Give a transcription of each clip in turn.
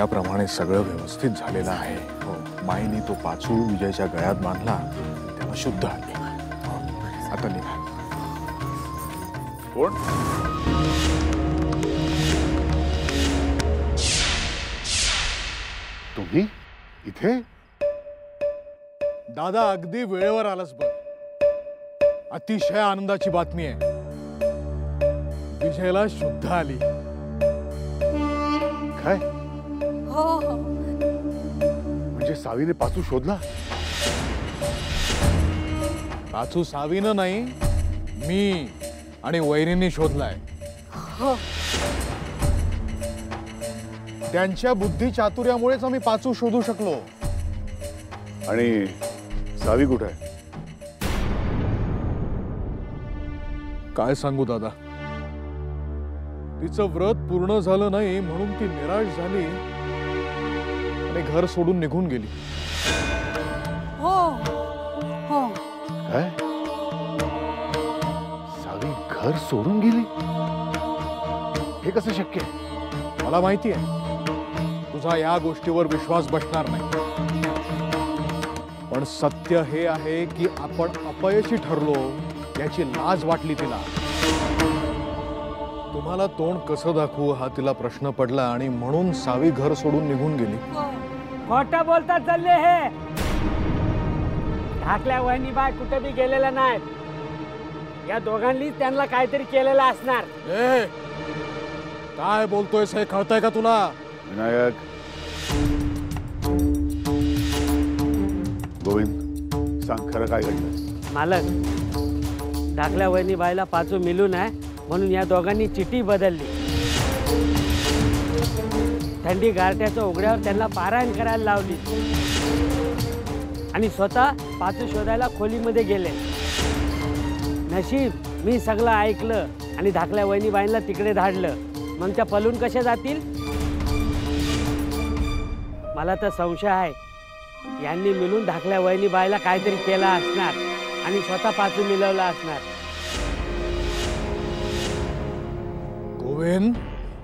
सांगण्याप्रमाणे सगळं व्यवस्थित झालेलं आहे. हो माईने तो पाचू विजयच्या गळ्यात बांधला त्याला शुद्ध आली आता निघा कोण? तुम्ही? इथे? दादा अगदी वेळेवर आलास बघ. अतिशय आनंदाची बातमी आहे. विजयला शुद्ध आली. काय? हो हो. म्हणजे सावीने पाचू शोधला? पाचू सावीनं नाही मी आणि वैरींनी शोधलाय. हो. त्यांच्या बुद्धी चातुर्यामुळेच आम्ही पाचू शोधू शकलो. आणि सावी कुठे आहे? काय सांगू दादा? तिचं व्रत पूर्ण झालं नाही म्हणून ती निराश झाली. आणि घर सोडून निघून गेली. हो हो. काय? सावी घर सोडून गेली? हे कसं शक्य आहे? मला माहिती आहे. तुझा या गोष्टीवर विश्वास बसणार नाही. पण सत्य हे आहे की आपण अपयशी ठरलो याची लाज वाटली तिला. तुम्हाला तोंड कसं दाखवू हा तिला प्रश्न पडला आणि म्हणून सावी घर सोडून निघून गेली? खोटं बोलतात चालले हे. ढाकल्या वहिनी बाय कुठे बी गेलेल्या नाहीत. या दोघांनी त्यांना काहीतरी केलेलं असणार. ए काय बोलतोयस हे कळतंय का तुला? विनायक. गोविंद सांग खरं काय घडलं मालक ढाकल्या वहिनी बाईला पाचू मिळून आहे म्हणून या दोघांनी चिठी बदलली. थंडी गारट्याच्या उघड्यावर पारायण करायला लावली. स्वतः पाचू शोधायला खोलीमध्ये गेले. नशीब, मी सगळं ऐकलं आणि धाकल्या वहिनी बाईंना तिकडे धाडलं. मग पलून कशा जातील? मला तर संशय आहे. यांनी मिळून धाकल्या वहिनी बाईला काहीतरी केलं स्वतः पाचू असणार. गोविंद?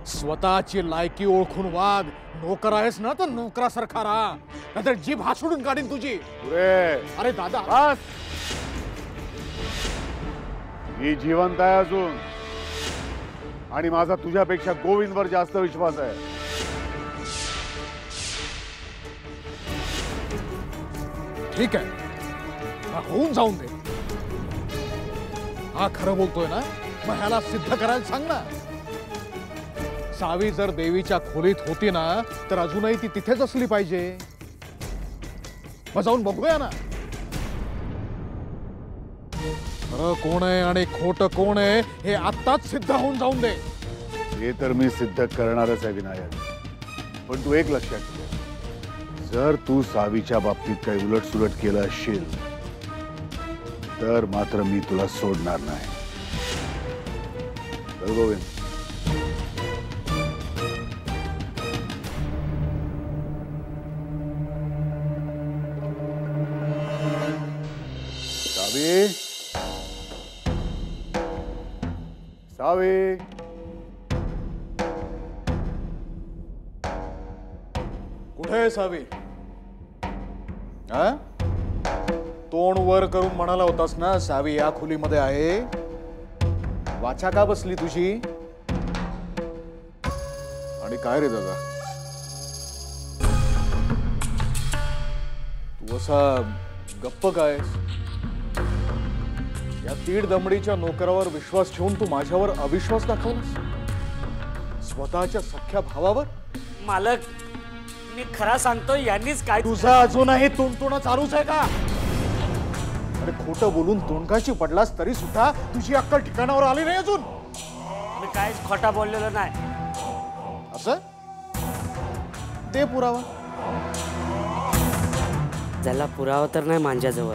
स्वतःची लायकी ओळखून वाघ नोकर आहेस ना तर नोकरासारखा राहा नाहीतर जीभ हासडून काढीन तुझी. अरे दादा. मी जिवंत आहे अजून. आणि माझा तुझ्यापेक्षा गोविंदवर जास्त विश्वास आहे. ठीक आहे. हा होऊन जाऊन दे. हा खरं बोलतोय ना? मग ह्याला सिद्ध करायला सांग ना. सावी जर देवीच्या खोलीत होती ना, तर अजूनही ती तिथेच असली पाहिजे. मग ना. खरं कोण खोट कोण आहे सिद्ध होऊन जाऊन दे. हे तर मी सिद्ध करणारच आहे, विनायक. पण एक लक्षात जर तू सावीच्या बाबतीत काही उलट सुलट केलं असशील तर मात्र मी तुला सोडणार नाही. गोविंद. सावी. सावी. कुठे आहे सावी? हा? तोंड वर करून म्हणाला होतास ना सावी या खोलीमध्ये आहे. वाचा का बसली तुझी? आणि काय रे दादा? तू असा गप्प काय या तीड दमडीच्या नोकरावर विश्वास ठेवून तू माझ्यावर अविश्वास दाखवलास? स्वतःच्या सख्या भावावर? मालक मी खरा सांगतो यांनीच काय तुझा अजूनही तुणतुण चालूच आहे का? अरे खोटं बोलून तोंडकाशी पडलास तरी सुद्धा तुझी अक्कल ठिकाणावर आली नाही अजून. मी काहीच खोटा बोललेलो नाही. असं? ते पुरावा. त्याला पुरावा तर नाही माझ्याजवळ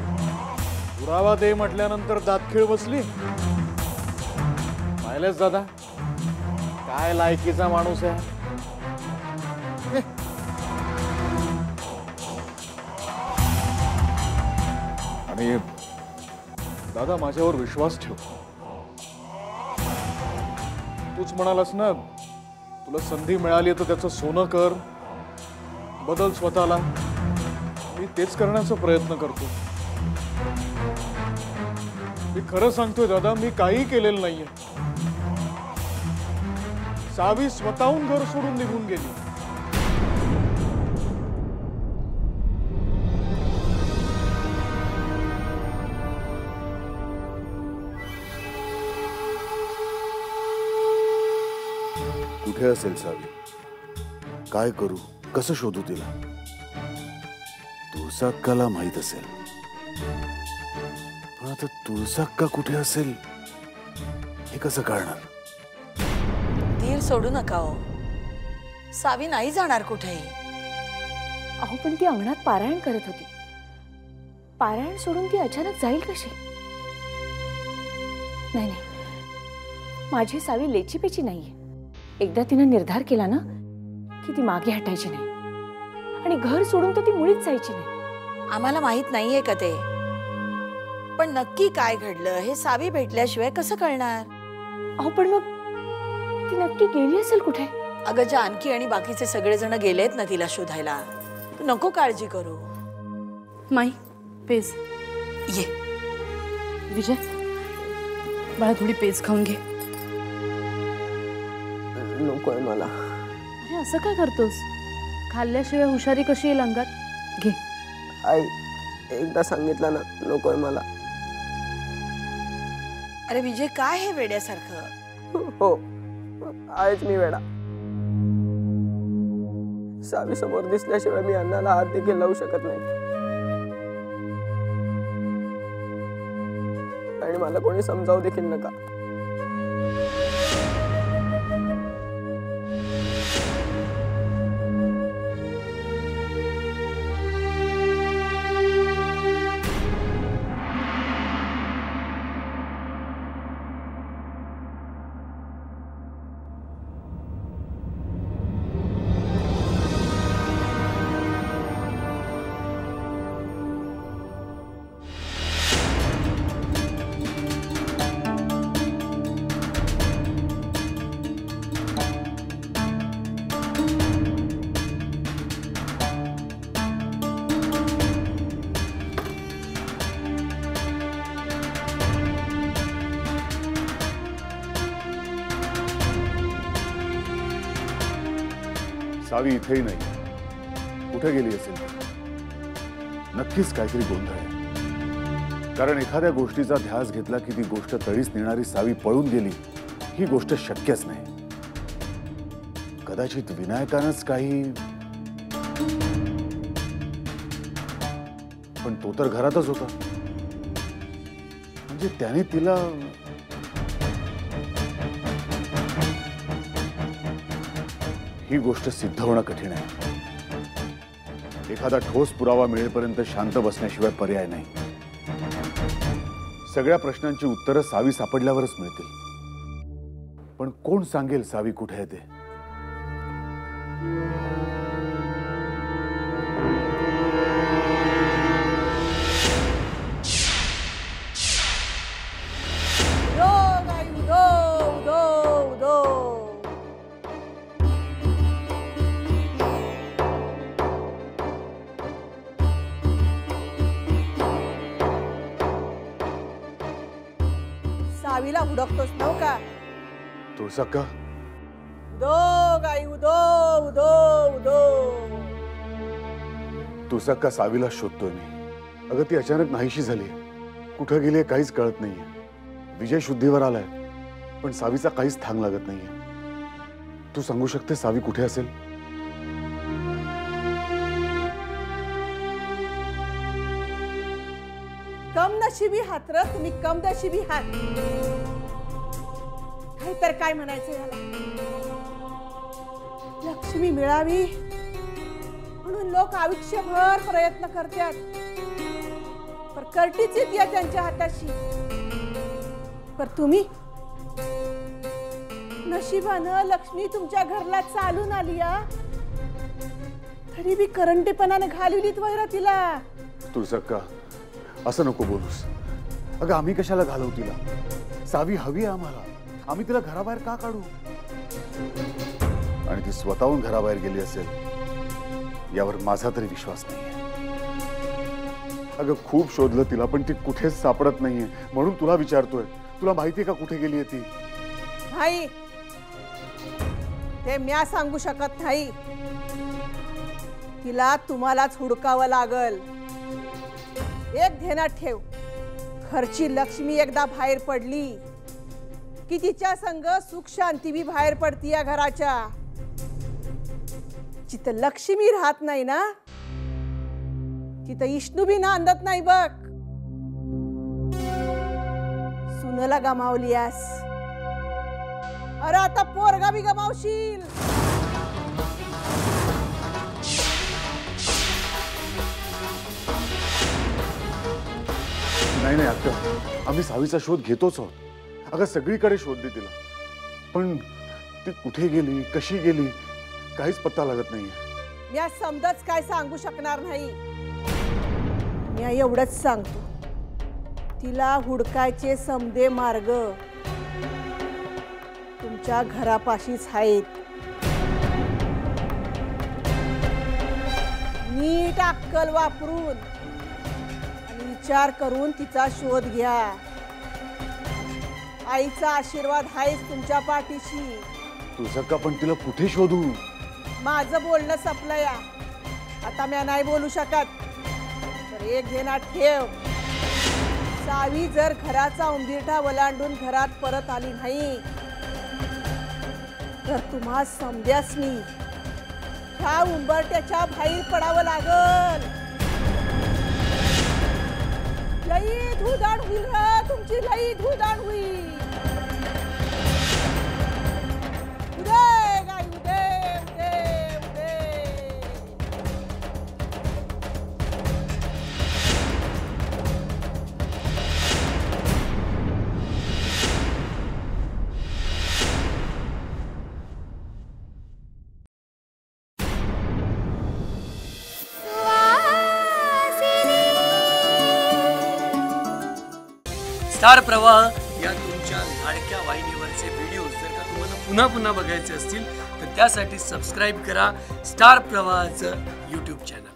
पुरावा दे म्हटल्यानंतर दातखीळ बसली. पाहिलेच दादा काय लायकीचा माणूस आहे. आणि दादा माझ्यावर विश्वास ठेव. तूच म्हणालास ना तुला संधी मिळाली तर त्याचं सोनं कर बदल स्वतःला. मी तेच करण्याचा प्रयत्न करतो. खरं सांगतोय दादा, मी काही केलेलं नाहीये. सावी स्वतःहून घर सोडून निघून गेली. कुठे सावी? काय करू? कसं शोधू तिला? तुळसाक्काला माहित असेल. पण आता तुळसाक्का कुठे असेल हे कसं कळणार? धीर सोडू नका हो. सावी नाही जाणार कुठेही अहो पण ती अंगणात पारायण करत होती. पारायण सोडून ती अचानक जाईल कशी? नाही नाही. माझी सावी लेचीपेची नाहीये. एकदा तिनं निर्धार केला ना की ती मागे हटायची नाही. आणि घर सोडून तर ती मुळीच जायची नाही. आम्हाला माहित नाहीये का ते? पण नक्की काय घडलं हे सावी भेटल्याशिवाय कसं कळणार? अहो पण मग ती नक्की गेली असेल कुठे? अगं जानकी आणि बाकीचे सगळेजण गेलेत ना तिला शोधायला तू नको काळजी करू. My page. ये. विजय मला थोडी पेज खाऊन घे. नकोय मला. अरे असं काय करतोस? खाल्ल्याशिवाय हुशारी कशी येईल अंगात? घे. आई एकदा सांगितलं ना नकोय मला. अरे विजय, काय हे वेड्यासारखं? हो, आहेच मी वेडा. सावी समोर दिसल्याशिवाय मी अन्नाला हात देखील लावू शकत नाही. आणि मला कोणी समजावू देखील नका. सावी इथेही नाही। कुठे गेली असेल? नक्कीच काहीतरी गोंधळ आहे। कारण एखाद्या गोष्टीचा ध्यास घेतला की ती गोष्ट तळीस नेणारी सावी पळून गेली, ही गोष्ट शक्यच नाही. कदाचित विनायकानंच काही तो तर होता. तिला ही गोष्ट सिद्ध होणं कठीण आहे. एखादा ठोस पुरावा मिळेपर्यंत शांत बसण्याशिवाय पर्याय नाही. सगळ्या प्रश्नांची उत्तरं सावी सापडल्यावरच मिळतील. पण कोण सांगेल सावी कुठे आहे सावीला हुडकतोस नव का तुळसाक्का उदो गाई उदो उदो उदो तुळसाक्का सावीला शोधतोय मी अगं ती अचानक नाहीशी झाली कुठं गेली काहीच कळत नाहीये विजय शुद्धीवर आलाय पण सावीचा काहीच थांग लागत नाहीये तू सांगू शकते सावी कुठे असेल कम नशिबी हात र तुम्ही कम नशिबी हात काय तर काय म्हणायचं याला? लक्ष्मी मिळावी म्हणून लोक आयुष्यभर प्रयत्न करतात. पर कर्टीच या त्यांच्या हाताशी. पर तुम्ही? नशिबानं लक्ष्मी तुमच्या घरला चालून आली या तरी बी करंटीपणाने घालवलीत वैरा तिला तुळसाक्का असं नको बोलूस. अगं आम्ही कशाला घालवू तिला? सावी हवी आम्हाला. आम्ही तिला घराबाहेर का काढू? आणि ती स्वतःहून घराबाहेर गेली असेल यावर माझा तरी विश्वास नाही अगं खूप शोधलं तिला पण ती कुठेच सापडत नाहीये. म्हणून तुला विचारतोय तुला माहितीये का कुठे गेली ती? नाही ते म्या सांगू शकत नाही. तिला तुम्हालाच हुडकावं लागल. एक ध्यानात ठेव. घरची लक्ष्मी एकदा बाहेर पडली. की तिच्या संग सुख शांती बी बाहेर पडती या घराच्या. जिथं लक्ष्मी राहत नाही ना, तिथं इष्णू बी नांदत नाही बघ. सुनला गमावलीयास. अरे आता पोरगा बी गमावशील. नाही नाही अक्का आम्ही सावीचा शोध घेतोच आहोत. अगं सगळीकडे शोधली तिला. पण ती गेली, कशी गेली, काहीच पत्ता लागत नाहीये. या समजच काय सांगू शकणार नाही. मी एवढंच तिला हुडकायचे समदे मार्ग तुमच्या घरापाशीच आहेत. नीट अक्कल वापरून विचार करून तिचा शोध घ्या. आईचा आशीर्वाद आहेच तुमच्या पाठीशी. तुझं का पण तिला कुठे शोधू? माझं बोलणं संपलं या. आता मी नाही बोलू शकत. तर एक घेणार ठेव. सावी जर घराचा उंदीरठा वलांडून घरात परत आली नाही तर तुम्हा समध्यासनी ह्या उंबरट्याच्या बाहेर पडावं लागल. लई धुदाण होईल तुमची लई धुदाण होईल. स्टार प्रवाह या तुमच्या लाडक्या वाहिनीवरचे व्हिडिओ जर का तुम्हाला पुन्हा पुन्हा बघायचे असतील तर त्यासाठी सबस्क्राईब करा स्टार प्रवाहाचं यूट्यूब चॅनल